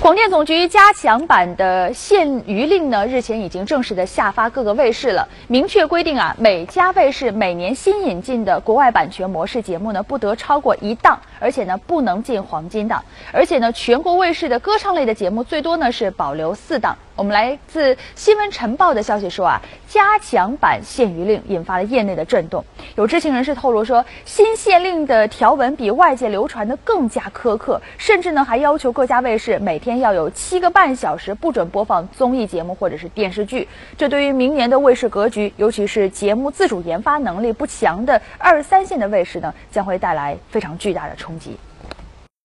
广电总局加强版的限娱令呢，日前已经正式的下发各个卫视了，明确规定啊，每家卫视每年新引进的国外版权模式节目呢，不得超过一档，而且呢，不能进黄金档，而且呢，全国卫视的歌唱类的节目最多呢是保留四档。我们来自新闻晨报的消息说啊，加强版限娱令引发了业内的震动。有知情人士透露说，新限令的条文比外界流传的更加苛刻，甚至呢还要求各家卫视每天要有七个半小时不准播放综艺节目或者是电视剧。这对于明年的卫视格局，尤其是节目自主研发能力不强的二三线的卫视呢，将会带来非常巨大的冲击。